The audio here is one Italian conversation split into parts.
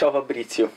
Ciao Fabrizio,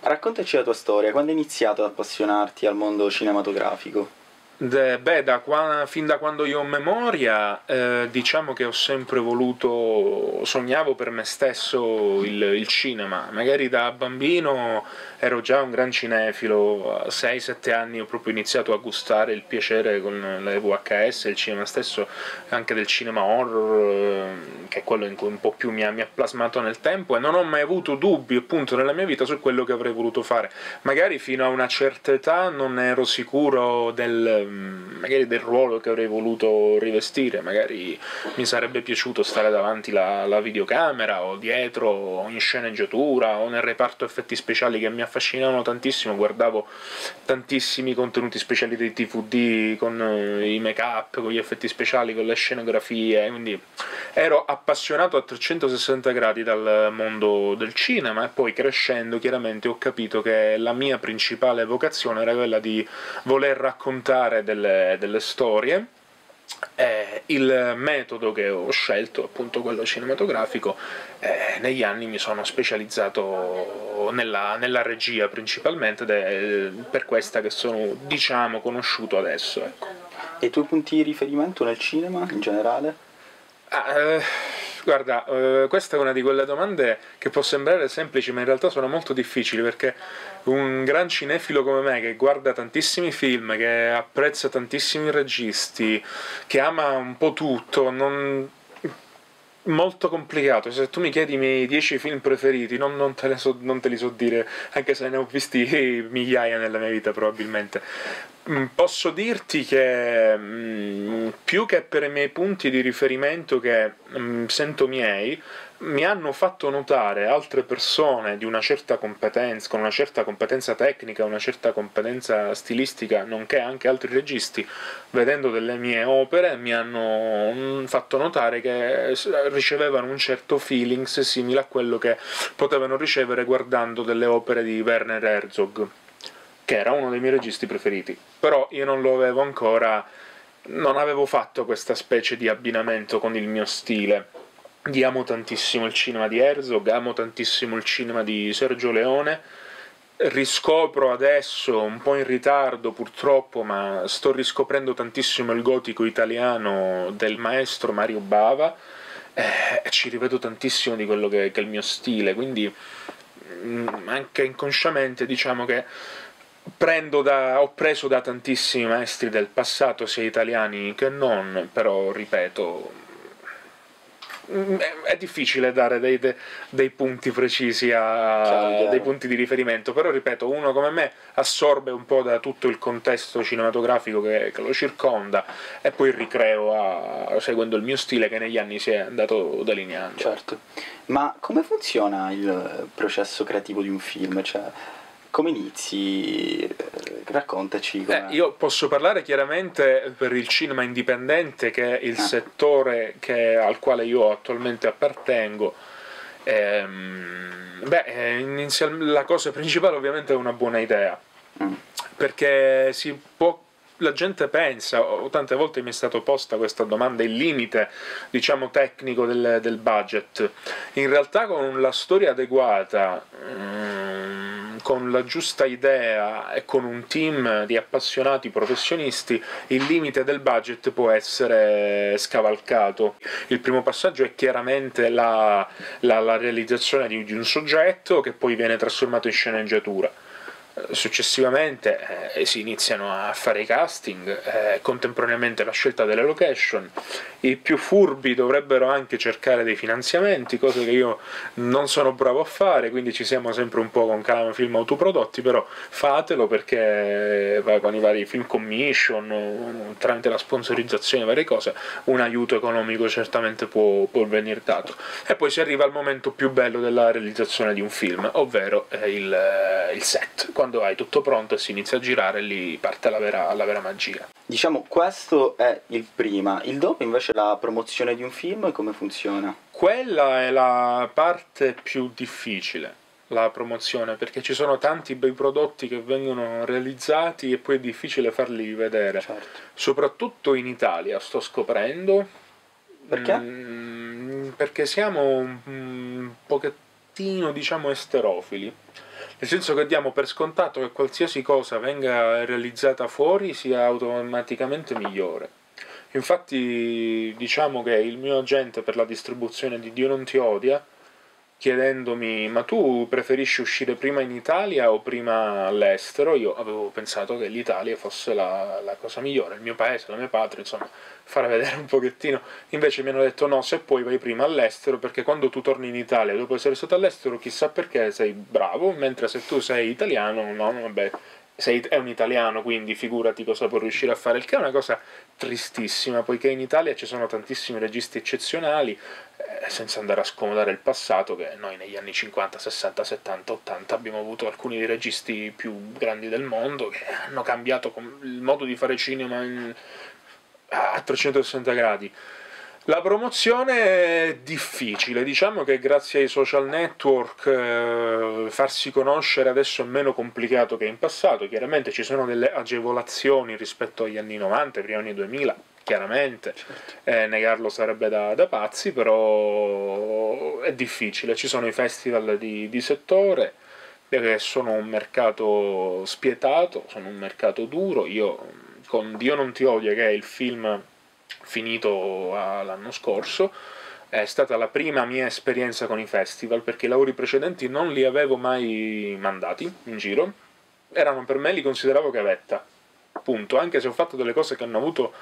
raccontaci la tua storia, quando hai iniziato ad appassionarti al mondo cinematografico? Beh, da qua, fin da quando io ho memoria, eh, diciamo che ho sempre voluto, sognavo per me stesso il, il, cinema. Magari da bambino ero già un gran cinefilo, a 6-7 anni ho proprio iniziato a gustare il piacere con le VHS, il cinema stesso, anche del cinema horror, eh, che è quello in cui un po' più mi ha, mi ha plasmato nel tempo e non ho mai avuto dubbi appunto nella mia vita su quello che avrei voluto fare. Magari fino a una certa età non ero sicuro del magari del ruolo che avrei voluto rivestire, magari mi sarebbe piaciuto stare davanti la, la videocamera o dietro o in sceneggiatura o nel reparto effetti speciali che mi affascinavano tantissimo, guardavo tantissimi contenuti speciali dei TVD con eh, i make up, con gli effetti speciali, con le scenografie, quindi ero appassionato a 360 gradi dal mondo del cinema e poi crescendo chiaramente ho capito che la mia principale vocazione era quella di voler raccontare raccontare delle, delle storie. Eh, il metodo che ho scelto, appunto quello cinematografico, eh, negli anni mi sono specializzato nella, nella regia principalmente ed è per questa che sono, diciamo, conosciuto adesso. Ecco. E i tuoi punti di riferimento nel cinema in generale? Ah, eh, Guarda, eh, questa è una di quelle domande che può sembrare semplici, ma in realtà sono molto difficili perché un gran cinefilo come me che guarda tantissimi film, che apprezza tantissimi registi, che ama un po' tutto, non, molto complicato. Se tu mi chiedi i miei 10 film preferiti, non, non, te so, non, te li so dire, anche se ne ho visti migliaia nella mia vita probabilmente. Mm, posso dirti che mm, più che per i miei punti di riferimento che mm, sento miei, mi hanno fatto notare altre persone di una certa competenza, con una certa competenza tecnica, una certa competenza stilistica, nonché anche altri registi, vedendo delle mie opere, mi hanno fatto notare che ricevevano un certo feelings simile a quello che potevano ricevere guardando delle opere di Werner Herzog che era uno dei miei registi preferiti, però io non lo avevo ancora, non avevo fatto questa specie di abbinamento con il mio stile. Io amo tantissimo il cinema di Herzog, amo tantissimo il cinema di Sergio Leone, riscopro adesso, un po' in ritardo purtroppo, ma sto riscoprendo tantissimo il gotico italiano del maestro Mario Bava eh, ci rivedo tantissimo di quello che, che è il mio stile, quindi mm, anche inconsciamente diciamo che da, ho preso da tantissimi maestri del passato, sia italiani che non, però ripeto, è difficile dare dei, dei punti precisi a chiaro, dei punti di riferimento, però ripeto, uno come me assorbe un po' da tutto il contesto cinematografico che, che lo circonda e poi ricreo a, seguendo il mio stile che negli anni si è andato delineando. Certo, ma come funziona il processo creativo di un film? Cioè, come inizi? Raccontaci. Eh, io posso parlare chiaramente per il cinema indipendente, che è il ah. settore che, al quale io attualmente appartengo. Ehm, beh, eh, la cosa principale ovviamente è una buona idea, mm. perché si può la gente pensa, o tante volte mi è stata posta questa domanda, il limite, diciamo, tecnico del, del budget. In realtà con la storia adeguata, mm, con la giusta idea e con un team di appassionati professionisti, il limite del budget può essere scavalcato. Il primo passaggio è chiaramente la, la, la realizzazione di, di un soggetto che poi viene trasformato in sceneggiatura Successivamente eh, si iniziano a fare i casting, eh, contemporaneamente la scelta delle location. I più furbi dovrebbero anche cercare dei finanziamenti, cose che io non sono bravo a fare, quindi ci siamo sempre un po' con Calama Film autoprodotti, però fatelo perché con i vari film commission, tramite la sponsorizzazione varie cose, un aiuto economico certamente può, può venire dato. E poi si arriva al momento più bello della realizzazione di un film, ovvero eh, il, eh, il set quando hai tutto pronto e si inizia a girare, lì parte la vera, la vera magia. Diciamo, questo è il prima, il dopo invece la promozione di un film come funziona? Quella è la parte più difficile la promozione perché ci sono tanti bei prodotti che vengono realizzati e poi è difficile farli vedere certo. soprattutto in Italia sto scoprendo perché? Mm, perché siamo un, pochettino, diciamo, esterofili. Nel senso che diamo per scontato che qualsiasi cosa venga realizzata fuori sia automaticamente migliore. Infatti diciamo che il mio agente per la distribuzione di Dio non ti odia chiedendomi ma tu preferisci uscire prima in Italia o prima all'estero, io avevo pensato che l'Italia fosse la, la, cosa migliore, il mio paese, la mia patria, insomma, fare vedere un pochettino. Invece mi hanno detto no, se puoi vai prima all'estero perché quando tu torni in Italia dopo essere stato all'estero chissà perché sei bravo, mentre se tu sei italiano, no, vabbè, sei, è un italiano, quindi figurati cosa può riuscire a fare, il che è una cosa tristissima, poiché in Italia ci sono tantissimi registi eccezionali, eh, senza andare a scomodare il passato, che noi negli anni 50, 60, 70, 80 abbiamo avuto alcuni dei registi più grandi del mondo che hanno cambiato il modo di fare cinema in, a 360 gradi. La promozione è difficile, diciamo che grazie ai social network eh, farsi conoscere adesso è meno complicato che in passato, chiaramente ci sono delle agevolazioni rispetto agli anni 90, primi anni 2000, chiaramente, certo. eh, negarlo sarebbe da, da, pazzi, però è difficile, ci sono i festival di, di settore che sono un mercato spietato, sono un mercato duro, io con Dio non ti odia che è il film finito l'anno scorso. È stata la prima mia esperienza con i festival perché i lavori precedenti non li avevo mai mandati in giro. Erano per me, li consideravo gavetta. Punto. Anche se ho fatto delle cose che hanno avuto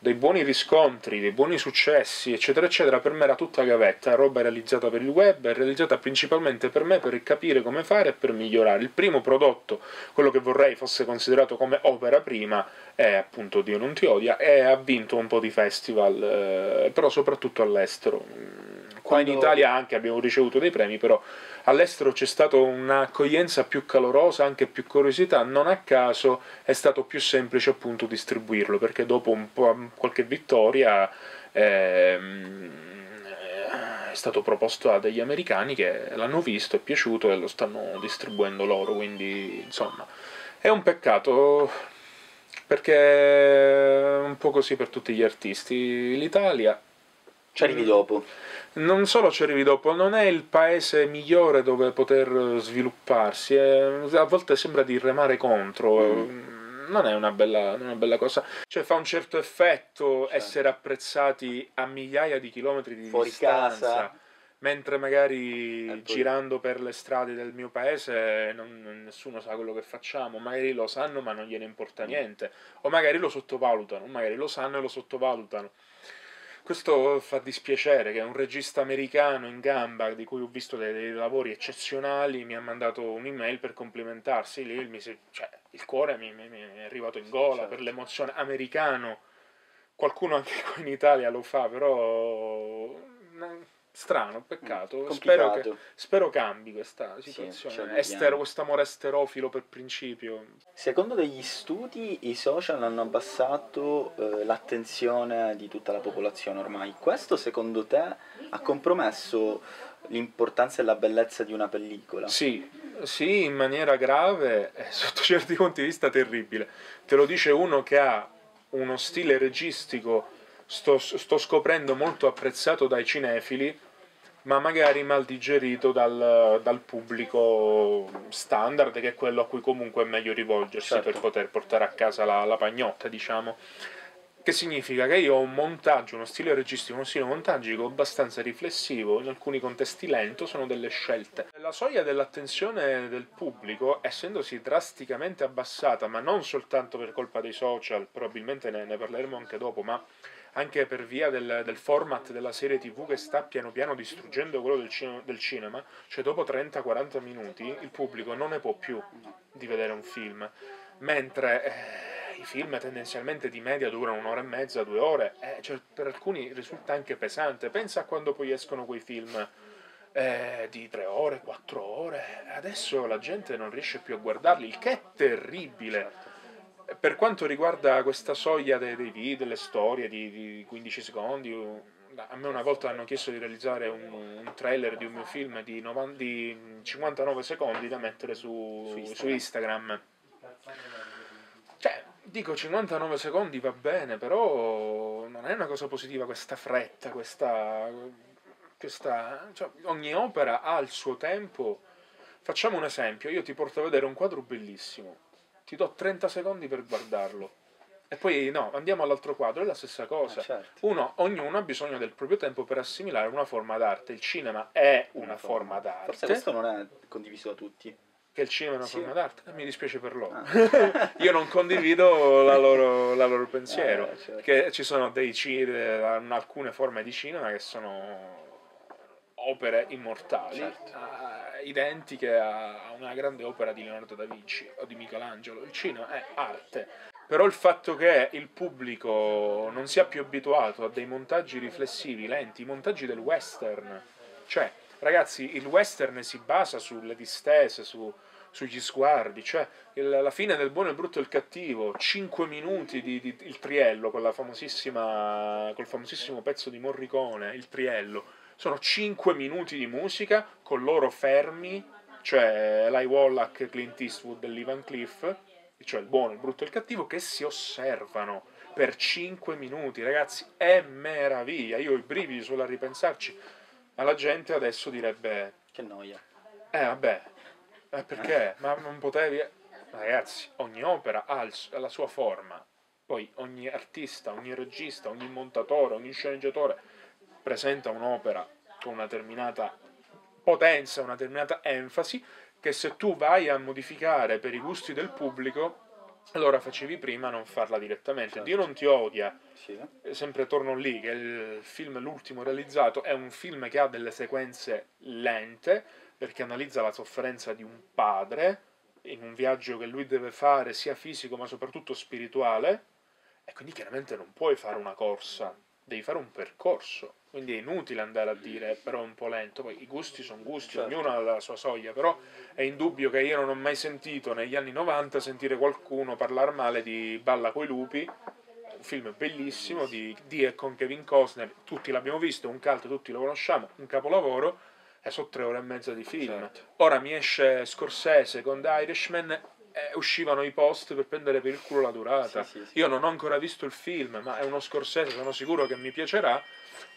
dei buoni riscontri, dei buoni successi, eccetera, eccetera, per me era tutta gavetta, roba realizzata per il web, realizzata principalmente per me, per capire come fare e per migliorare. Il primo prodotto, quello che vorrei fosse considerato come opera prima, è appunto Dio non ti odia, e ha vinto un po' di festival, eh, però soprattutto all'estero. Qua in Italia anche abbiamo ricevuto dei premi, però all'estero c'è stata un'accoglienza più calorosa, anche più curiosità, non a caso è stato più semplice appunto distribuirlo, perché dopo un po' qualche vittoria ehm, è stato proposto a degli americani che l'hanno visto, è piaciuto e lo stanno distribuendo loro, quindi insomma è un peccato perché è un po' così per tutti gli artisti. L'Italia... Ci arrivi dopo non solo ci arrivi dopo, non è il paese migliore dove poter svilupparsi, è, a volte sembra di remare contro. Mm. Non è una bella, una bella, cosa. Cioè, fa un certo effetto cioè. essere apprezzati a migliaia di chilometri di Fuori distanza. Casa. Mentre magari girando per le strade del mio paese non, nessuno sa quello che facciamo, magari lo sanno ma non gliene importa mm. niente, o magari lo sottovalutano, magari lo sanno e lo sottovalutano. Questo fa dispiacere che un regista americano in gamba, di cui ho visto dei, dei lavori eccezionali, mi ha mandato un'email per complimentarsi. Lì il, cioè, il cuore mi, mi, mi, è arrivato in gola certo. per l'emozione. Americano, qualcuno anche qua in Italia lo fa, però Strano, peccato. Spero, che, spero, cambi questa situazione. Sì, Estero, questo amore esterofilo per principio. Secondo degli studi i social hanno abbassato eh, l'attenzione di tutta la popolazione ormai. Questo secondo te ha compromesso l'importanza e la bellezza di una pellicola? Sì, sì, in maniera grave, e sotto certi punti di vista terribile. Te lo dice uno che ha uno stile registico, sto, sto scoprendo molto apprezzato dai cinefili ma magari mal digerito dal, dal, pubblico standard, che è quello a cui comunque è meglio rivolgersi certo. per poter portare a casa la, la, pagnotta, diciamo. Che significa che io ho un montaggio, uno stile registico, uno stile montagico abbastanza riflessivo, in alcuni contesti lento, sono delle scelte. La soglia dell'attenzione del pubblico, essendosi drasticamente abbassata, ma non soltanto per colpa dei social, probabilmente ne, ne parleremo anche dopo, ma anche per via del, del, format della serie tv che sta piano piano distruggendo quello del, cin- del cinema, cioè dopo 30-40 minuti il pubblico non ne può più di vedere un film, mentre eh, i film tendenzialmente di media durano un'ora e mezza, due ore, eh, cioè, per alcuni risulta anche pesante, pensa a quando poi escono quei film eh, di tre ore, quattro ore, adesso la gente non riesce più a guardarli, il che è terribile per quanto riguarda questa soglia dei, dei video, delle storie di, di, 15 secondi, a me una volta hanno chiesto di realizzare un, un trailer di un mio film di, 90, di 59 secondi da mettere su, su Instagram. Su Instagram. Cioè, dico 59 secondi va bene, però non è una cosa positiva questa fretta, questa che sta, cioè, ogni opera ha il suo tempo. Facciamo un esempio, io ti porto a vedere un quadro bellissimo, ti do 30 secondi per guardarlo. E poi no, andiamo all'altro quadro, è la stessa cosa. Ah, certo. Uno, ognuno ha bisogno del proprio tempo per assimilare una forma d'arte. Il cinema è una, Una forma, forma. d'arte. Forse questo non è condiviso da tutti. Che il cinema è una Sì. forma d'arte. Eh, mi dispiace per loro. Ah. Io non condivido la loro, la loro pensiero. Eh, certo. Che ci sono dei eh, alcune forme di cinema che sono opere immortali, Certo. eh, identiche a a una grande opera di Leonardo da Vinci o di Michelangelo. Il cinema è arte. Però il fatto che il pubblico non sia più abituato a dei montaggi riflessivi lenti, i montaggi del western, cioè, ragazzi, il western si basa sulle distese, su- sugli sguardi, cioè il- la fine del buono, il brutto e il cattivo, 5 minuti di, di- il triello con la famosissima col famosissimo pezzo di Morricone, il triello. Sono 5 minuti di musica con loro fermi, cioè Eli Wallach, Clint Eastwood e Lee Van Cleef, cioè il buono, il brutto e il cattivo, che si osservano per 5 minuti, ragazzi, è meraviglia. Io ho i brividi solo a ripensarci, ma la gente adesso direbbe Che noia. eh vabbè, eh, perché? Ma non potevi... Ragazzi, ogni opera ha il s- la sua forma. Poi ogni artista, ogni regista, ogni montatore, ogni sceneggiatore presenta un'opera con una determinata potenza, una determinata enfasi, che se tu vai a modificare per i gusti del pubblico, allora facevi prima a non farla direttamente. Certo. Dio non ti odia, Sì. eh, sempre torno lì, che il film, l'ultimo realizzato, è un film che ha delle sequenze lente, perché analizza la sofferenza di un padre in un viaggio che lui deve fare sia fisico ma soprattutto spirituale, e quindi chiaramente non puoi fare una corsa, devi fare un percorso. Quindi è inutile andare a dire però è un po' lento, poi i gusti sono gusti, Certo. ognuno ha la sua soglia, però è indubbio che io non ho mai sentito negli anni 90 sentire qualcuno parlare male di Balla coi lupi, un film bellissimo di, di e con Kevin Costner, tutti l'abbiamo visto, un cult, tutti lo conosciamo, un capolavoro, e sono tre ore e mezza di film. Certo. Ora mi esce Scorsese con The Irishman e uscivano i post per prendere per il culo la durata. Sì, sì, sì. Io non ho ancora visto il film, ma è uno Scorsese, sono sicuro che mi piacerà,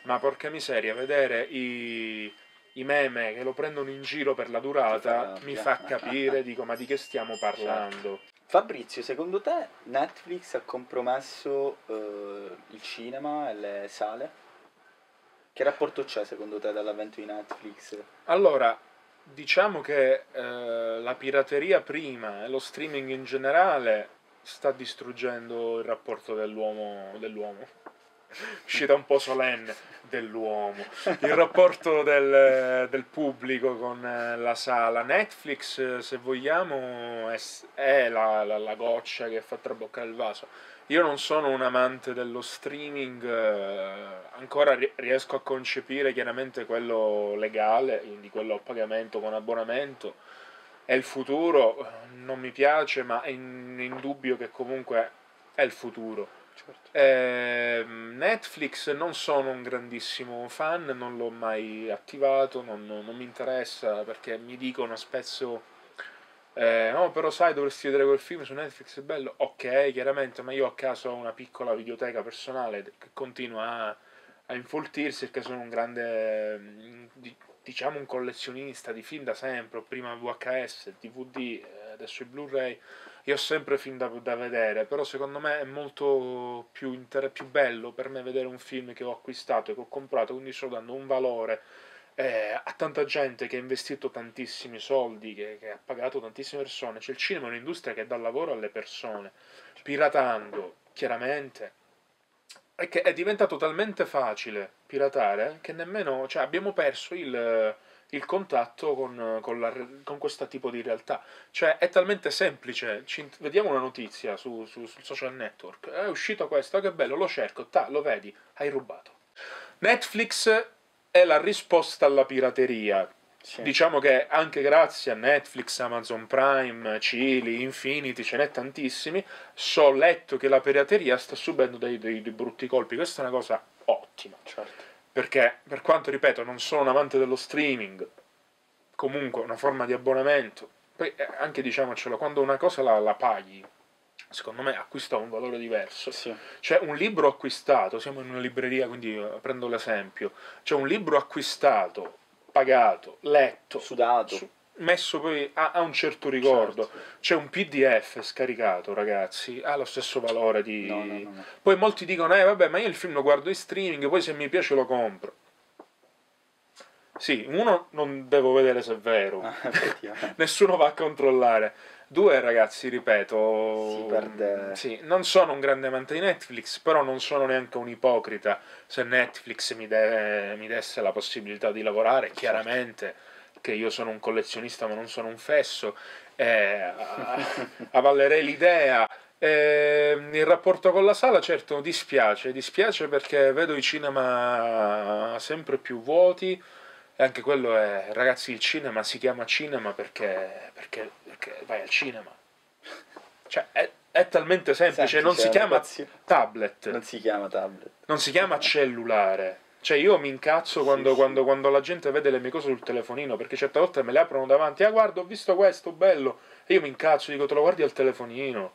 ma porca miseria, vedere i, i meme che lo prendono in giro per la durata mi fa capire, dico, ma di che stiamo parlando? Fabrizio, secondo te Netflix ha compromesso eh, il cinema e le sale? Che rapporto c'è secondo te dall'avvento di Netflix? Allora, diciamo che eh, la pirateria prima e lo streaming in generale sta distruggendo il rapporto dell'uomo. dell'uomo. Uscita un po' solenne dell'uomo. Il rapporto del, del pubblico con eh, la sala. Netflix, se vogliamo, è, è la, la- la goccia che fa traboccare il vaso. Io non sono un amante dello streaming, eh, ancora ri- riesco a concepire chiaramente quello legale, quindi quello a pagamento con abbonamento. È il futuro, non mi piace, ma è in- indubbio che comunque è il futuro. Certo. Ehm, Netflix non sono un grandissimo fan, non l'ho mai attivato, non, non mi interessa perché mi dicono spesso eh, no però sai dovresti vedere quel film su Netflix è bello, ok chiaramente ma io a caso ho una piccola videoteca personale che continua a, a infoltirsi perché sono un grande di- diciamo un collezionista di film da sempre, prima VHS, DVD, eh, adesso i Blu-ray io ho sempre film da, da vedere, però secondo me è molto più, inter- più bello per me vedere un film che ho acquistato e che ho comprato, quindi sto dando un valore eh, a tanta gente che ha investito tantissimi soldi, che, che ha pagato tantissime persone. Cioè il cinema è un'industria che dà lavoro alle persone, piratando, chiaramente. È che è diventato talmente facile piratare che nemmeno, cioè abbiamo perso il, il contatto con, con, la, con questo tipo di realtà. Cioè è talmente semplice, ci- vediamo una notizia su, su- sul social network, è uscito questo, che bello, lo cerco, ta, lo vedi, hai rubato. Netflix è la risposta alla pirateria. Sì. Diciamo che anche grazie a Netflix, Amazon Prime, Chili, Infinity, ce n'è tantissimi, so letto che la pirateria sta subendo dei, dei- dei brutti colpi. Questa è una cosa ottima. Certo. Perché, per quanto ripeto, non sono un amante dello streaming, comunque una forma di abbonamento. Poi eh, anche diciamocelo, quando una cosa la, la paghi, secondo me acquista un valore diverso. Sì. C'è un libro acquistato, siamo in una libreria, quindi eh, prendo l'esempio. C'è un libro acquistato, pagato, letto, Sudato. su- messo poi a, a un certo ricordo. Certo. C'è un PDF scaricato, ragazzi, ha lo stesso valore di. No, no, no. Poi molti dicono: Eh, vabbè, ma io il film lo guardo in streaming, poi se mi piace lo compro. Sì, uno non devo vedere se è vero, Ah, nessuno va a controllare. Due, ragazzi, ripeto, Si perde- sì, non sono un grande amante di Netflix, però non sono neanche un ipocrita. Se Netflix mi, de- mi desse la possibilità di lavorare, chiaramente che io sono un collezionista ma non sono un fesso, eh, avallerei l'idea. Eh, il rapporto con la sala, certo, dispiace, dispiace perché vedo i cinema sempre più vuoti. E anche quello è, ragazzi, il cinema si chiama cinema perché, perché, perché vai al cinema. Cioè, è, è talmente semplice, non si Semplice, chiama tablet, Non si chiama tablet. non si chiama cellulare. Cioè, io mi incazzo quando, sì. quando- quando la gente vede le mie cose sul telefonino, perché certe volte me le aprono davanti, ah guarda, ho visto questo, bello, e io mi incazzo, dico, te lo guardi al telefonino.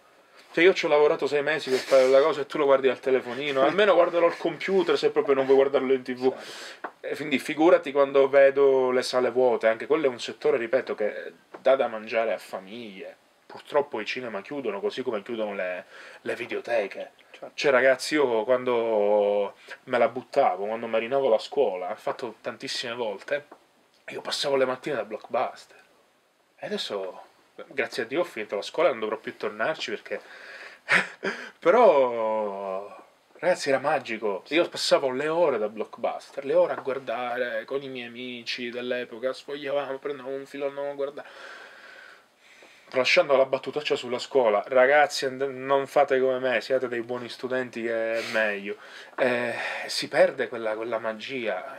Cioè, io ci ho lavorato sei mesi per fare la cosa e tu lo guardi al telefonino, almeno guardalo al computer se proprio non vuoi guardarlo in tv. E quindi figurati quando vedo le sale vuote, anche quello è un settore, ripeto, che dà da mangiare a famiglie. Purtroppo i cinema chiudono, così come chiudono le, le videoteche. Certo. Cioè, ragazzi, io quando me la buttavo, quando mi rinnovo la scuola, ho fatto tantissime volte, io passavo le mattine da blockbuster. E adesso, grazie a Dio, ho finito la scuola e non dovrò più tornarci perché... Però... Ragazzi, era magico. Io passavo le ore da blockbuster, le ore a guardare con i miei amici dell'epoca, sfogliavamo, prendevamo un film, andavamo Tralasciando la battutaccia sulla scuola, ragazzi, non fate come me, siate dei buoni studenti che è meglio. Eh, si perde quella, quella magia.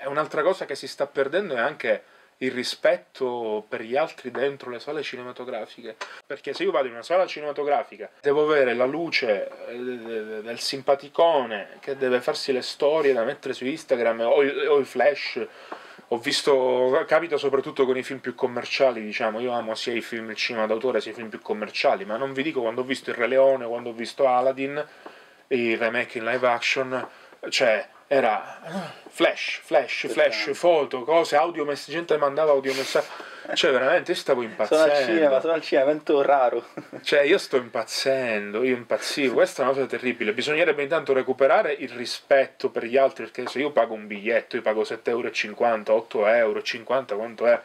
E un'altra cosa che si sta perdendo è anche il rispetto per gli altri dentro le sale cinematografiche. Perché se io vado in una sala cinematografica, devo avere la luce eh, del simpaticone che deve farsi le storie da mettere su Instagram o i, o i flash. Ho visto, capita soprattutto con i film più commerciali, diciamo, io amo sia i film il cinema d'autore sia i film più commerciali, ma non vi dico quando ho visto Il Re Leone, quando ho visto Aladdin, il remake in live action, cioè era ah, flash, flash, flash, Spettacolo. foto, cose, audio gente mandava audio messaggi, cioè veramente io stavo Sono impazzendo. al cinema, sono al cinema, evento raro. Cioè, io sto impazzendo, io impazzivo, questa è una cosa terribile. Bisognerebbe intanto recuperare il rispetto per gli altri, perché se io pago un biglietto, io pago 7,50 euro, 8 euro, 50 quanto è,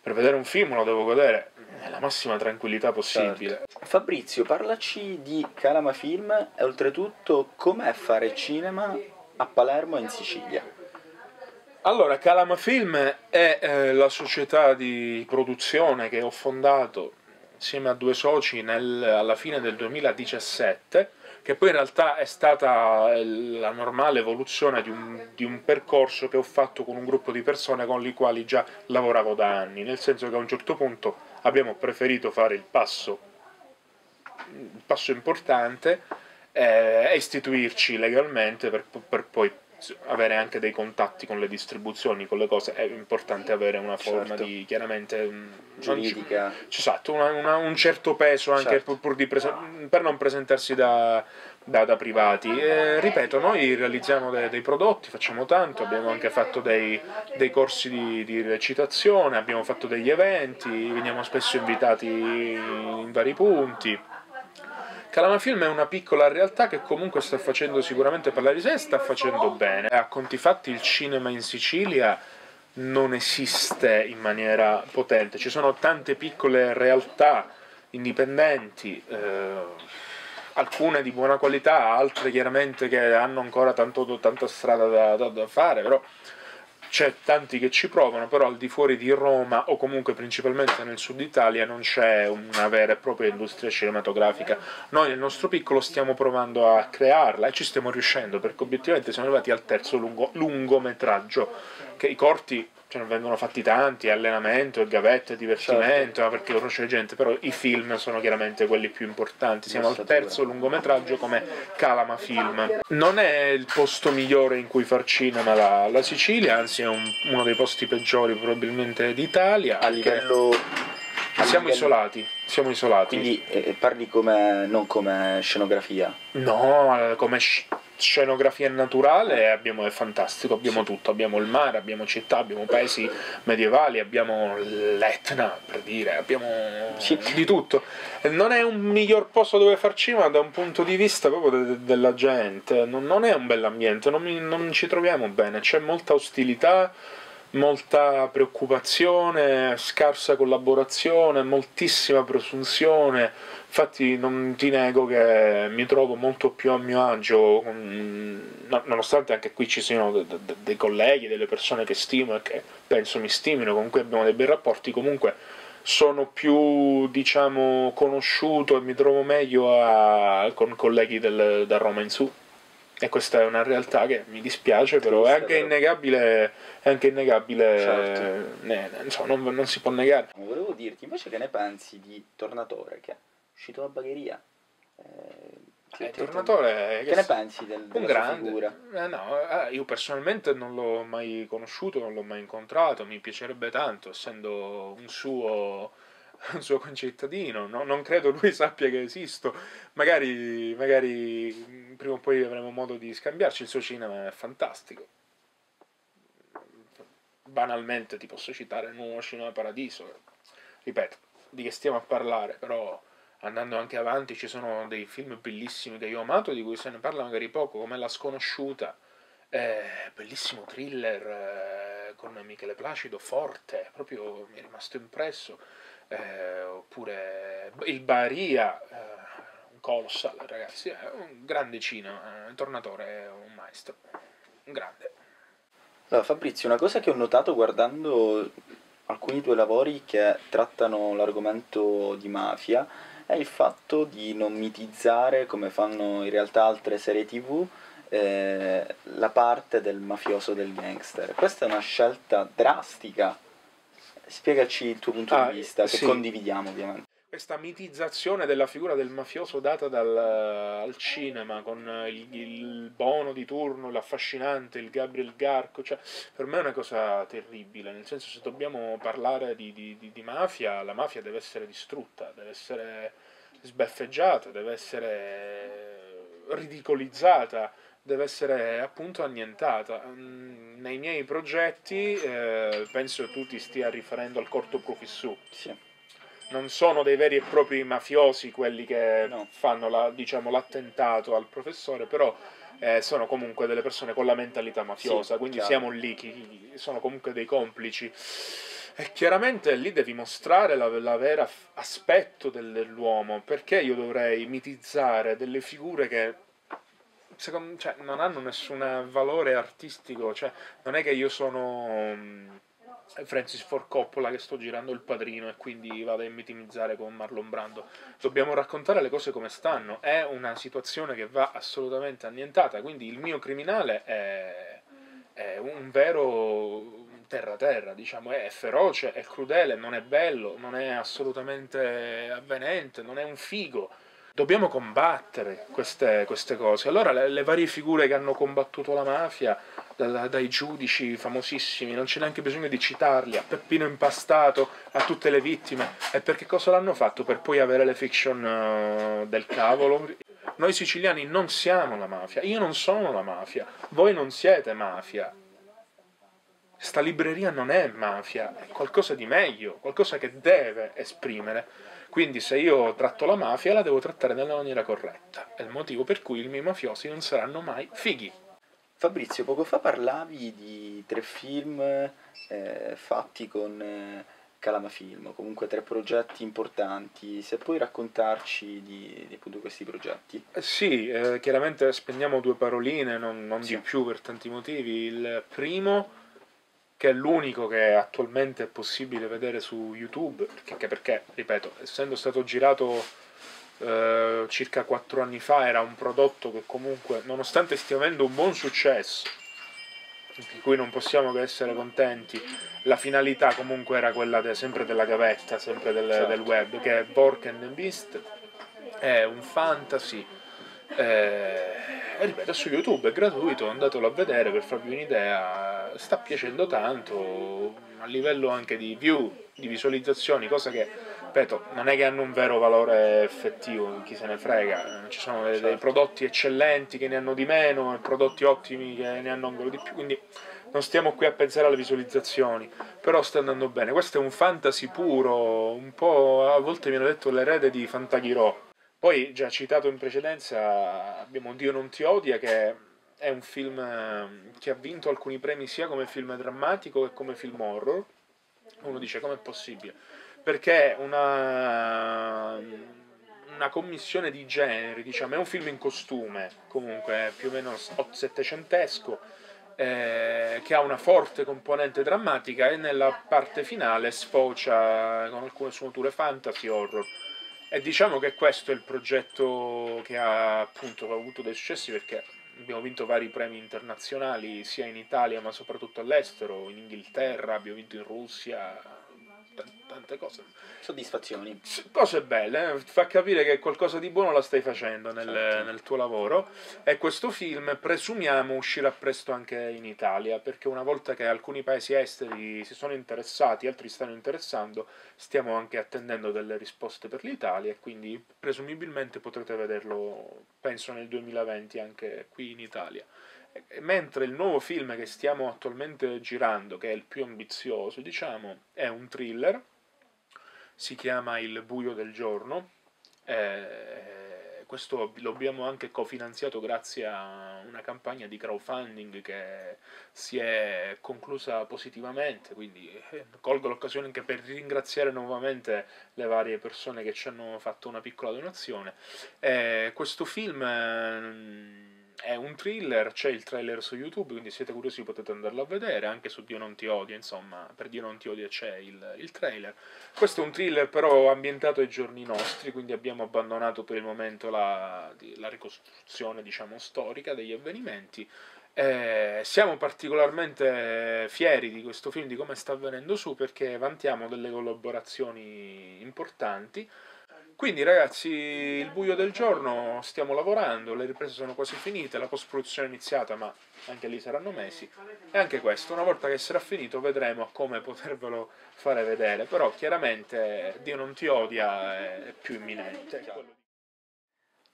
per vedere un film lo devo godere nella massima tranquillità possibile. Fabrizio, parlaci di Calama Film e oltretutto com'è fare cinema a Palermo e in Sicilia. Allora, Calama Film è eh, la società di produzione che ho fondato insieme a due soci nel- alla fine del 2017, che poi in realtà è stata eh, la normale evoluzione di un, di un percorso che ho fatto con un gruppo di persone con le quali già lavoravo da anni, nel senso che a un certo punto abbiamo preferito fare il passo, il passo importante eh, e istituirci legalmente per, per poi avere anche dei contatti con le distribuzioni, con le cose, è importante avere una forma Certo. di chiaramente Giuridica. Esatto, una- una- un certo peso anche Certo. pur, pur di prese- per non presentarsi da, da- da privati. E, ripeto, noi realizziamo de- dei prodotti, facciamo tanto, abbiamo anche fatto dei, dei corsi di, di recitazione, abbiamo fatto degli eventi, veniamo spesso invitati in vari punti. Calama Film è una piccola realtà che comunque sta facendo sicuramente parlare di sé e sta facendo bene. A conti fatti il cinema in Sicilia non esiste in maniera potente, ci sono tante piccole realtà indipendenti, eh, alcune di buona qualità, altre chiaramente che hanno ancora tanto- tanta strada da, da- da fare, però c'è tanti che ci provano, però al di fuori di Roma o comunque principalmente nel sud Italia non c'è una vera e propria industria cinematografica. Noi nel nostro piccolo stiamo provando a crearla e ci stiamo riuscendo perché obiettivamente siamo arrivati al terzo lungo- lungometraggio, che i corti ne vengono fatti tanti, allenamento, è gavetta, è divertimento, ma perché conosce gente, però i film sono chiaramente quelli più importanti. Siamo al terzo lungometraggio come Calama Film. Non è il posto migliore in cui far cinema la, la Sicilia, anzi è un- uno dei posti peggiori probabilmente d'Italia. A livello Siamo isolati, siamo isolati. Quindi eh, parli come, non come scenografia? No, come sc- scenografia naturale abbiamo, è fantastico, abbiamo tutto, abbiamo il mare, abbiamo città, abbiamo paesi medievali, abbiamo l'Etna, per dire, abbiamo sì. di tutto. Non è un miglior posto dove far cinema da un punto di vista proprio de- della gente, non, non, è un bell'ambiente, non, non ci troviamo bene, c'è molta ostilità molta preoccupazione, scarsa collaborazione, moltissima presunzione. Infatti non ti nego che mi trovo molto più a mio agio, nonostante anche qui ci siano de- de- dei colleghi, delle persone che stimo e che penso mi stimino, con cui abbiamo dei bei rapporti, comunque sono più diciamo conosciuto e mi trovo meglio a, con colleghi del, da Roma in su. E questa è una realtà che mi dispiace, però è anche innegabile, è anche innegabile certo. ne, insomma, non, non, si può negare. Volevo dirti invece che ne pensi di Tornatore, che uscito da Bagheria. Eh, eh, Tornatore, che, ne pensi del, della un grande, figura? Eh, no, eh, io personalmente non l'ho mai conosciuto, non l'ho mai incontrato, mi piacerebbe tanto, essendo un suo un suo concittadino, no? non credo lui sappia che esisto, magari, magari prima o poi avremo modo di scambiarci, il suo cinema è fantastico. Banalmente ti posso citare il nuovo Cinema Paradiso, ripeto, di che stiamo a parlare, però andando anche avanti ci sono dei film bellissimi che io ho amato, di cui se ne parla magari poco, come La Sconosciuta, eh, bellissimo thriller eh, con Michele Placido, forte, proprio mi è rimasto impresso eh, oppure il Baria, eh, un colossal ragazzi, un grande cinema, il tornatore un maestro, un grande. Allora Fabrizio, una cosa che ho notato guardando alcuni tuoi lavori che trattano l'argomento di mafia è il fatto di non mitizzare, come fanno in realtà altre serie tv, eh, la parte del mafioso del gangster. Questa è una scelta drastica Spiegaci il tuo punto ah, di vista, che sì. condividiamo ovviamente. Questa mitizzazione della figura del mafioso data dal, al cinema con il, il, bono di turno, l'affascinante, il Gabriel Garco, cioè, per me è una cosa terribile, nel senso se dobbiamo parlare di, di, di, di mafia, la mafia deve essere distrutta, deve essere sbeffeggiata, deve essere ridicolizzata deve essere appunto annientata. Nei miei progetti eh, penso tu ti stia riferendo al corto profissù. Sì. Non sono dei veri e propri mafiosi quelli che no. fanno la, diciamo, l'attentato al professore, però eh, sono comunque delle persone con la mentalità mafiosa, sì, quindi chiaro. siamo lì, chi, sono comunque dei complici. E chiaramente lì devi mostrare la, la vera aspetto dell'uomo, perché io dovrei mitizzare delle figure che secondo, cioè, non hanno nessun valore artistico, cioè, non è che io sono um, Francis Ford Coppola che sto girando il padrino e quindi vado a mitimizzare con Marlon Brando. Dobbiamo raccontare le cose come stanno, è una situazione che va assolutamente annientata, quindi il mio criminale è, è un vero terra-terra, diciamo, è feroce, è crudele, non è bello, non è assolutamente avvenente, non è un figo dobbiamo combattere queste, queste cose. Allora le, le, varie figure che hanno combattuto la mafia, da, dai giudici famosissimi, non c'è neanche bisogno di citarli, a Peppino Impastato, a tutte le vittime, e perché cosa l'hanno fatto per poi avere le fiction uh, del cavolo? Noi siciliani non siamo la mafia, io non sono la mafia, voi non siete mafia. Sta libreria non è mafia, è qualcosa di meglio, qualcosa che deve esprimere quindi se io tratto la mafia la devo trattare nella maniera corretta. È il motivo per cui i miei mafiosi non saranno mai fighi. Fabrizio, poco fa parlavi di tre film eh, fatti con eh, Calamafilm, comunque tre progetti importanti. Se puoi raccontarci di, di appunto questi progetti. Eh, sì, eh, chiaramente spendiamo due paroline, non, non sì. di più per tanti motivi. Il primo che è l'unico che attualmente è possibile vedere su YouTube, perché, perché ripeto, essendo stato girato eh, circa 4 anni fa, era un prodotto che comunque, nonostante stia avendo un buon successo, di cui non possiamo che essere contenti, la finalità comunque era quella de, sempre della gavetta, sempre del, certo. del web, che è Bork and Beast, è un fantasy eh, e ripeto, su YouTube è gratuito, andatelo a vedere per farvi un'idea. Sta piacendo tanto a livello anche di view, di visualizzazioni, cosa che ripeto, non è che hanno un vero valore effettivo, chi se ne frega, ci sono dei, certo. dei prodotti eccellenti che ne hanno di meno e prodotti ottimi che ne hanno ancora di più, quindi non stiamo qui a pensare alle visualizzazioni, però sta andando bene. Questo è un fantasy puro, un po' a volte mi hanno detto l'erede di Fantaghirò. Poi, già citato in precedenza, abbiamo Dio non ti odia, che è un film ehm, che ha vinto alcuni premi sia come film drammatico che come film horror. Uno dice com'è possibile? Perché una, una commissione di generi, diciamo, è un film in costume, comunque più o meno settecentesco, eh, che ha una forte componente drammatica e nella parte finale sfocia con alcune sfumature fantasy horror. E diciamo che questo è il progetto che ha appunto avuto dei successi perché abbiamo vinto vari premi internazionali sia in Italia ma soprattutto all'estero, in Inghilterra, abbiamo vinto in Russia, tante cose. Soddisfazioni. Cose belle, eh? fa capire che qualcosa di buono la stai facendo nel, certo. nel, tuo lavoro e questo film presumiamo uscirà presto anche in Italia perché una volta che alcuni paesi esteri si sono interessati, altri stanno interessando, stiamo anche attendendo delle risposte per l'Italia e quindi presumibilmente potrete vederlo, penso nel 2020 anche qui in Italia mentre il nuovo film che stiamo attualmente girando, che è il più ambizioso, diciamo, è un thriller, si chiama Il buio del giorno. Eh, questo lo abbiamo anche cofinanziato grazie a una campagna di crowdfunding che si è conclusa positivamente, quindi eh, colgo l'occasione anche per ringraziare nuovamente le varie persone che ci hanno fatto una piccola donazione. Eh, questo film un thriller, c'è il trailer su YouTube, quindi se siete curiosi potete andarlo a vedere, anche su Dio non ti odia, insomma, per Dio non ti odia c'è il, il trailer. Questo è un thriller però ambientato ai giorni nostri, quindi abbiamo abbandonato per il momento la, la ricostruzione, diciamo, storica degli avvenimenti. Eh, siamo particolarmente fieri di questo film, di come sta avvenendo su, perché vantiamo delle collaborazioni importanti. Quindi ragazzi, il buio del giorno stiamo lavorando, le riprese sono quasi finite, la post-produzione è iniziata, ma anche lì saranno mesi. E anche questo, una volta che sarà finito, vedremo come potervelo fare vedere. Però chiaramente Dio non ti odia è più imminente.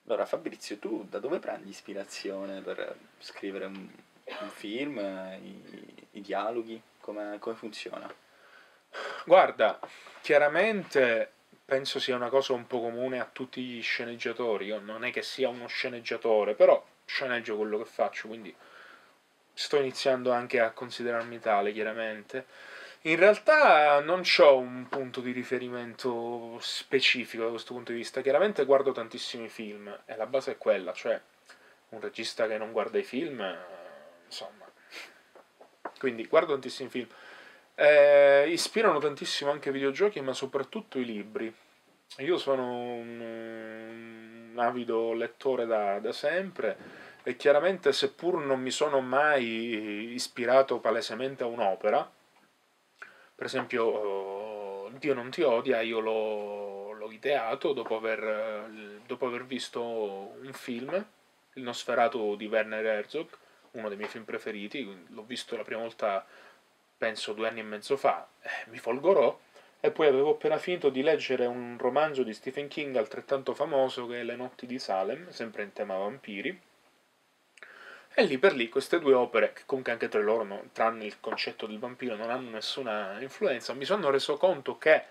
Allora Fabrizio, tu da dove prendi ispirazione per scrivere un, un film, i, i dialoghi? Come, come funziona? Guarda, chiaramente penso sia una cosa un po' comune a tutti gli sceneggiatori. Io non è che sia uno sceneggiatore, però sceneggio quello che faccio, quindi sto iniziando anche a considerarmi tale, chiaramente. In realtà non ho un punto di riferimento specifico da questo punto di vista. Chiaramente guardo tantissimi film e la base è quella, cioè un regista che non guarda i film, insomma. Quindi guardo tantissimi film. Eh, ispirano tantissimo anche i videogiochi, ma soprattutto i libri. Io sono un, un avido lettore da, da, sempre e chiaramente seppur non mi sono mai ispirato palesemente a un'opera, per esempio Dio non ti odia, io l'ho, l'ho ideato dopo aver, dopo aver visto un film, Il Nosferatu di Werner Herzog, uno dei miei film preferiti, l'ho visto la prima volta penso due anni e mezzo fa, eh, mi folgorò e poi avevo appena finito di leggere un romanzo di Stephen King altrettanto famoso che è Le notti di Salem, sempre in tema vampiri. E lì per lì queste due opere, che comunque anche tra loro, no, tranne il concetto del vampiro, non hanno nessuna influenza, mi sono reso conto che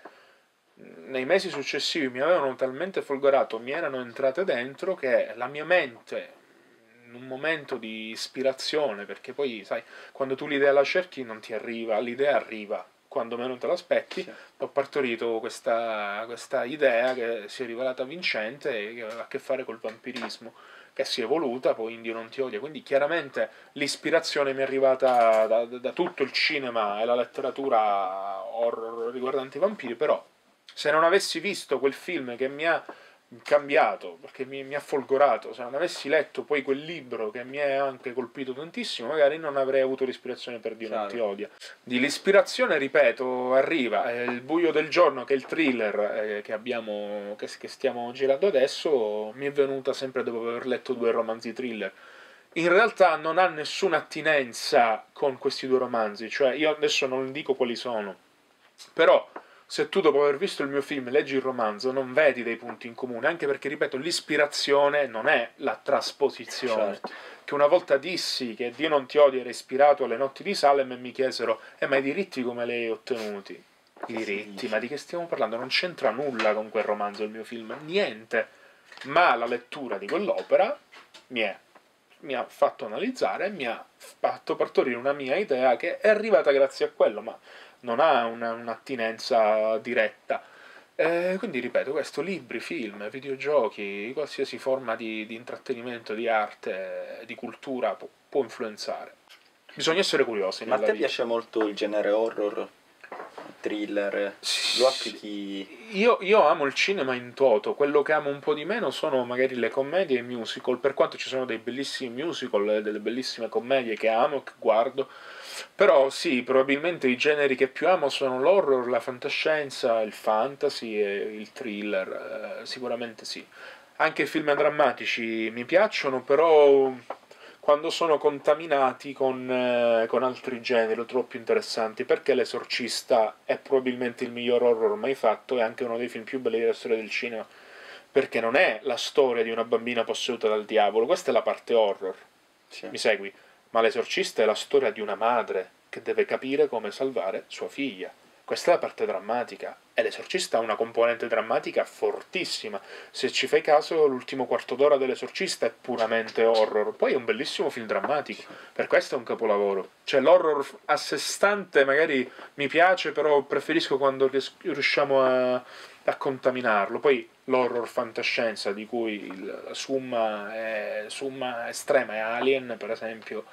nei mesi successivi mi avevano talmente folgorato, mi erano entrate dentro, che la mia mente in un momento di ispirazione, perché poi, sai, quando tu l'idea la cerchi non ti arriva, l'idea arriva quando meno te l'aspetti, sì. ho partorito questa, questa, idea che si è rivelata vincente e che aveva a che fare col vampirismo, che si è evoluta, poi Indio non ti odia, quindi chiaramente l'ispirazione mi è arrivata da, da, da tutto il cinema e la letteratura horror riguardante i vampiri, però se non avessi visto quel film che mi ha cambiato perché mi, mi, ha folgorato. Se non avessi letto poi quel libro che mi ha anche colpito tantissimo, magari non avrei avuto l'ispirazione per Dio non ti odia. Di l'ispirazione, ripeto, arriva eh, il buio del giorno, che è il thriller eh, che, abbiamo, che, che stiamo girando adesso, mi è venuta sempre dopo aver letto due romanzi thriller. In realtà non ha nessuna attinenza con questi due romanzi, cioè io adesso non dico quali sono, però se tu dopo aver visto il mio film leggi il romanzo non vedi dei punti in comune, anche perché, ripeto, l'ispirazione non è la trasposizione. Certo. Che una volta dissi che Dio non ti odia era ispirato alle notti di Salem e mi chiesero, eh ma i diritti come li hai ottenuti? I diritti, ma di che stiamo parlando? Non c'entra nulla con quel romanzo il mio film, niente. Ma la lettura di quell'opera mi, è- mi ha fatto analizzare, mi ha fatto partorire una mia idea che è arrivata grazie a quello, ma non ha una- un'attinenza diretta. Eh, quindi ripeto, questo libri, film, videogiochi, qualsiasi forma di, di intrattenimento, di arte, di cultura può, può influenzare. Bisogna essere curiosi. Ma a te vita. piace molto il genere horror, thriller? Lo applichi... Io, io amo il cinema in toto, quello che amo un po' di meno sono magari le commedie e i musical, per quanto ci sono dei bellissimi musical e delle bellissime commedie che amo, che guardo, però sì, probabilmente i generi che più amo sono l'horror, la fantascienza, il fantasy e il thriller, eh, sicuramente sì. Anche i film drammatici mi piacciono, però quando sono contaminati con, eh, con altri generi o troppo interessanti, perché L'Esorcista è probabilmente il miglior horror mai fatto e anche uno dei film più belli della storia del cinema, perché non è la storia di una bambina posseduta dal diavolo, questa è la parte horror, Sì. mi segui? Ma L'Esorcista è la storia di una madre che deve capire come salvare sua figlia. Questa è la parte drammatica e L'Esorcista ha una componente drammatica fortissima. Se ci fai caso, l'ultimo quarto d'ora dell'Esorcista è puramente horror. Poi è un bellissimo film drammatico, per questo è un capolavoro. Cioè l'horror a sé stante magari mi piace, però preferisco quando riusciamo a, a contaminarlo. Poi l'horror fantascienza, di cui la summa, è, summa estrema è Alien, per esempio,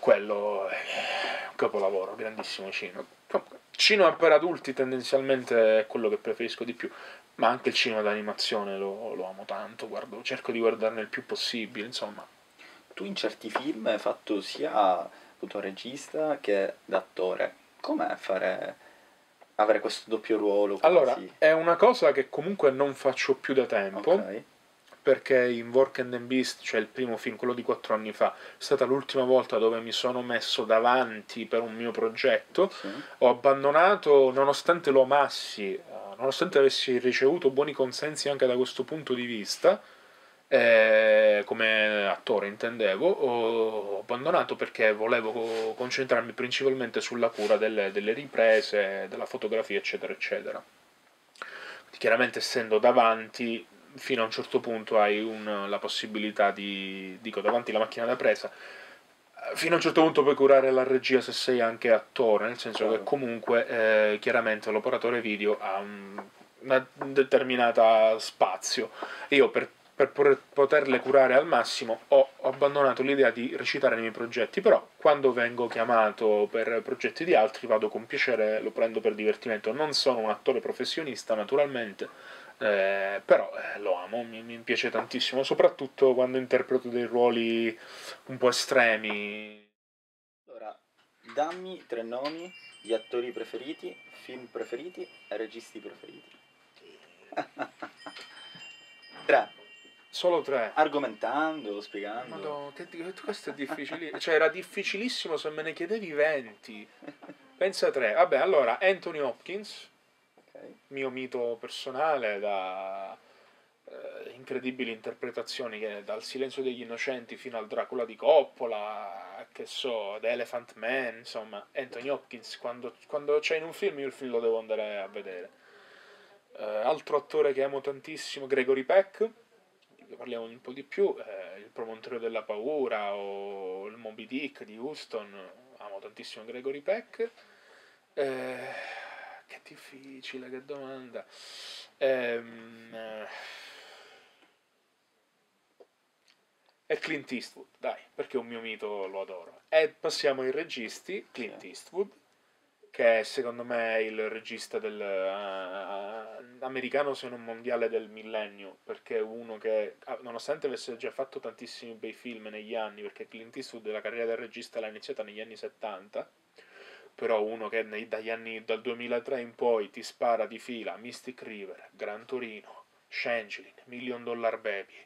quello è un capolavoro, grandissimo cinema. Comunque, Cinema per adulti tendenzialmente è quello che preferisco di più, ma anche il cinema d'animazione lo, lo amo tanto, guardo- cerco di guardarne il più possibile, insomma. Tu in certi film hai fatto sia appunto regista che da attore. Com'è fare avere questo doppio ruolo? Allora, è una cosa che comunque non faccio più da tempo, Ok. Perché in Work and the Beast, cioè il primo film, quello di quattro anni fa, è stata l'ultima volta dove mi sono messo davanti per un mio progetto. Sì. Ho abbandonato, nonostante lo amassi, eh, nonostante avessi ricevuto buoni consensi anche da questo punto di vista, eh, come attore intendevo, ho abbandonato perché volevo co- concentrarmi principalmente sulla cura delle, delle riprese, della fotografia, eccetera, eccetera. Chiaramente essendo davanti, fino a un certo punto hai un- la possibilità di, dico, davanti alla macchina da presa, eh, fino a un certo punto puoi curare la regia se sei anche attore, nel senso Chiaro. che comunque eh, chiaramente l'operatore video ha un- una determinata spazio. Io per, per poterle curare al massimo ho, ho abbandonato l'idea di recitare nei miei progetti, però quando vengo chiamato per progetti di altri vado con piacere, lo prendo per divertimento. Non sono un attore professionista naturalmente, eh, però eh, lo amo, mi, mi piace tantissimo, soprattutto quando interpreto dei ruoli un po' estremi. Allora, dammi tre nomi di attori preferiti, film preferiti e registi preferiti. tre. Solo tre. Argomentando, spiegando. Madonna, che, questo è difficile. Cioè, era difficilissimo se me ne chiedevi 20. Pensa tre. Vabbè, allora, Anthony Hopkins, Ok. mio mito personale, da eh, incredibili interpretazioni, che dal Silenzio degli Innocenti fino al Dracula di Coppola, che so, The Elephant Man, insomma, Anthony Hopkins, quando, quando c'è in un film, io il film lo devo andare a vedere. Eh, altro attore che amo tantissimo, Gregory Peck, parliamo un po' di più, eh, il promontorio della paura o il Moby Dick di Houston, amo tantissimo Gregory Peck. Eh, difficile, che domanda. Ehm, eh, è Clint Eastwood, dai, perché è un mio mito, lo adoro. E passiamo ai registi, Clint. Eastwood, che è secondo me il regista del, eh, americano se non mondiale del millennio, perché è uno che, ah, nonostante avesse già fatto tantissimi bei film negli anni, perché Clint Eastwood la carriera del regista l'ha iniziata negli anni 70, però uno che dagli anni dal 2003 in poi ti spara di fila Mystic River, Gran Torino, Changeling, Million Dollar Baby,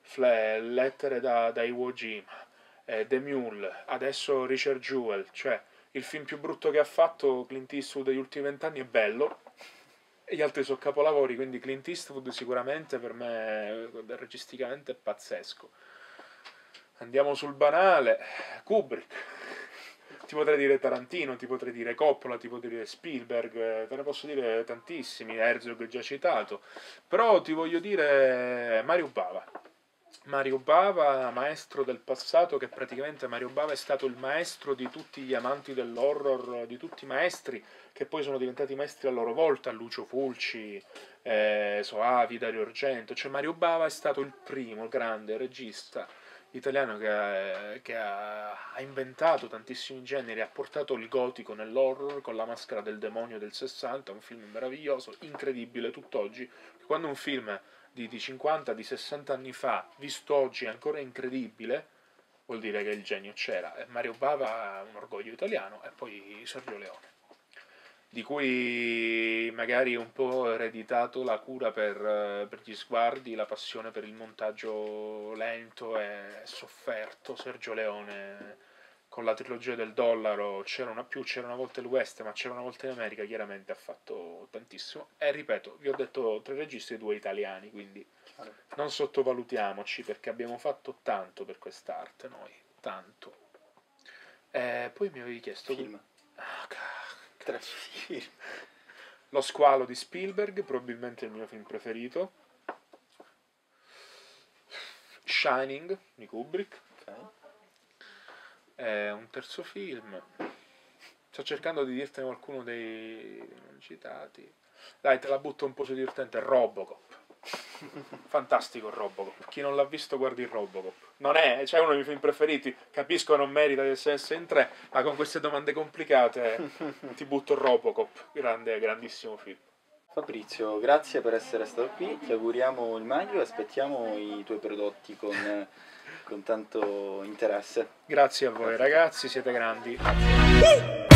Fle- Lettere da, da Iwo Jima, eh, The Mule, adesso Richard Jewell, cioè il film più brutto che ha fatto Clint Eastwood degli ultimi vent'anni è bello, e gli altri sono capolavori, quindi Clint Eastwood sicuramente per me registicamente è pazzesco. Andiamo sul banale, Kubrick. Ti potrei dire Tarantino, ti potrei dire Coppola, ti potrei dire Spielberg, te ne posso dire tantissimi, Herzog già citato, però ti voglio dire Mario Bava Mario Bava, maestro del passato, che praticamente Mario Bava è stato il maestro di tutti gli amanti dell'horror, di tutti i maestri che poi sono diventati maestri a loro volta, Lucio Fulci, eh, Soavi, Dario Argento. Cioè Mario Bava è stato il primo grande regista italiano che, che ha, ha, inventato tantissimi generi, ha portato il gotico nell'horror con la maschera del demonio del 60, un film meraviglioso, incredibile tutt'oggi. Quando un film di, di 50, di 60 anni fa, visto oggi è ancora incredibile, vuol dire che il genio c'era. Mario Bava è un orgoglio italiano e poi Sergio Leone, di cui magari un po' ho ereditato la cura per, per gli sguardi, la passione per il montaggio lento e sofferto. Sergio Leone con la trilogia del dollaro c'era una più, c'era una volta il West, ma c'era una volta in America, chiaramente ha fatto tantissimo. E ripeto, vi ho detto tre registi e due italiani, quindi non sottovalutiamoci perché abbiamo fatto tanto per quest'arte noi, tanto. E poi mi avevi chiesto... Film. Ah, tre film. Lo squalo di Spielberg, probabilmente il mio film preferito. Shining di Kubrick. Okay è un terzo film. Sto cercando di dirtene qualcuno dei non citati. Dai, te la butto un po' su divertente. Robocop. Fantastico Robocop. Chi non l'ha visto guardi il Robocop. Non è, cioè uno dei miei film preferiti. Capisco non merita di essere in tre, ma con queste domande complicate ti butto il Robocop. Grande, grandissimo film. Fabrizio, grazie per essere stato qui, ti auguriamo il meglio e aspettiamo i tuoi prodotti con con tanto interesse. Grazie a voi Grazie. ragazzi, siete grandi.